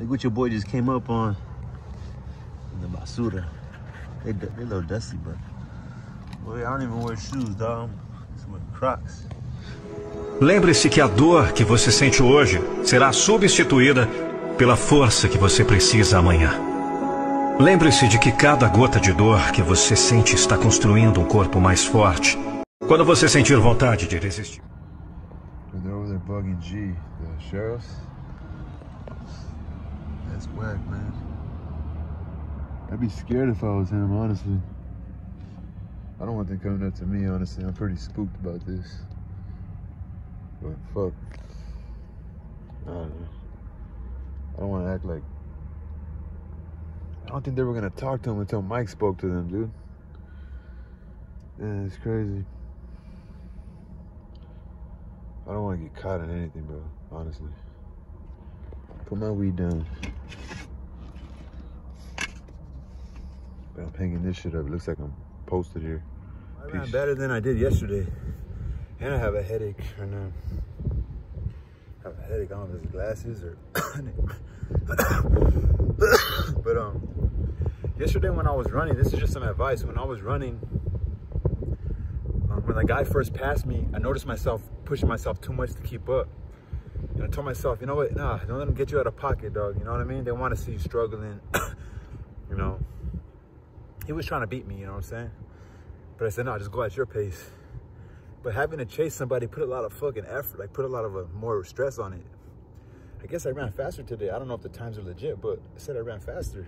Look what your boy just came up on. The basura. They, they a little dusty, but boy, I don't even wear shoes, dog. Some Crocs. Lembre-se que a dor que você sente hoje será substituída pela força que você precisa amanhã. Lembre-se de que cada gota de dor que você sente está construindo um corpo mais forte. Quando você sentir vontade de resistir. They're over there bugging G, the sheriffs. That's whack, man. I'd be scared if I was him, honestly. I don't want them coming up to me, honestly. I'm pretty spooked about this. But fuck. I don't know. I don't want to act like. I don't think they were gonna talk to him until Mike spoke to them, dude. Yeah, it's crazy. I don't want to get caught in anything, bro. Honestly. Put my weed down. But I'm hanging this shit up. It looks like I'm posted here. I ran better than I did yesterday. And I have a headache right now. I have a headache. I don't know if it's glasses or. but um, yesterday when I was running, this is just some advice. When I was running, um, when the guy first passed me, I noticed myself pushing myself too much to keep up. And I told myself, you know what? Nah, don't let them get you out of pocket, dog. You know what I mean? They want to see you struggling. you know. He was trying to beat me, you know what I'm saying? But I said, no, just go at your pace. But having to chase somebody put a lot of fucking effort, like put a lot of uh, more stress on it. I guess I ran faster today. I don't know if the times are legit, but I said I ran faster.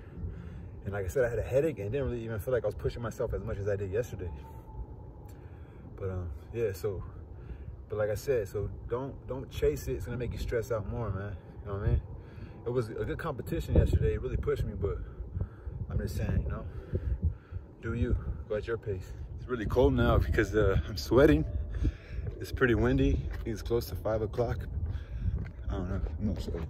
And like I said, I had a headache and didn't really even feel like I was pushing myself as much as I did yesterday. But um, yeah, so, but like I said, so don't don't chase it. It's gonna make you stress out more, man. You know what I mean? It was a good competition yesterday. It really pushed me, but I'm just saying, you know, do you, go at your pace. It's really cold now because uh, I'm sweating. It's pretty windy. I think it's close to five o'clock. I don't know. I'm not sweating.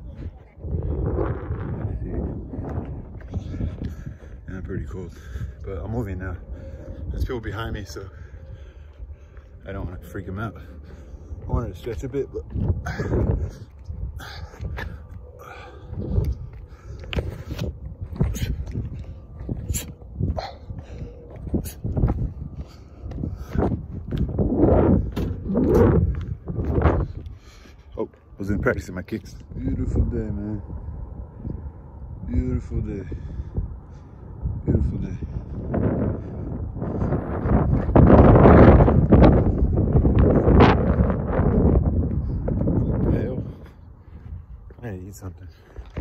And I'm pretty cold. But I'm moving now. There's people behind me, so I don't want to freak them out. I wanted to stretch a bit, but Oh, I was in practicing my kicks. Beautiful day, man. Beautiful day. Beautiful day. I need to eat something. I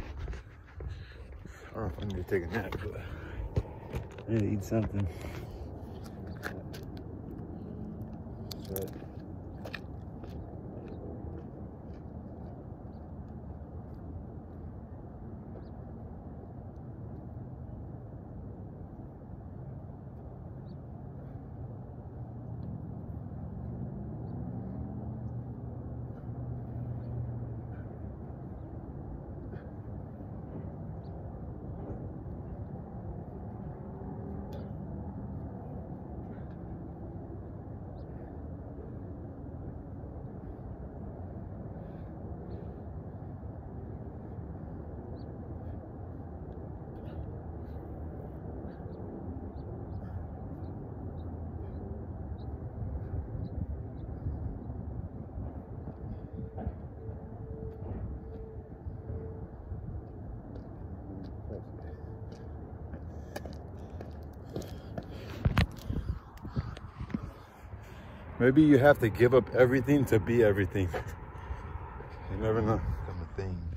don't know if I'm gonna take a nap, but I need to eat something. That's Maybe you have to give up everything to be everything. You never know. I'm a thing.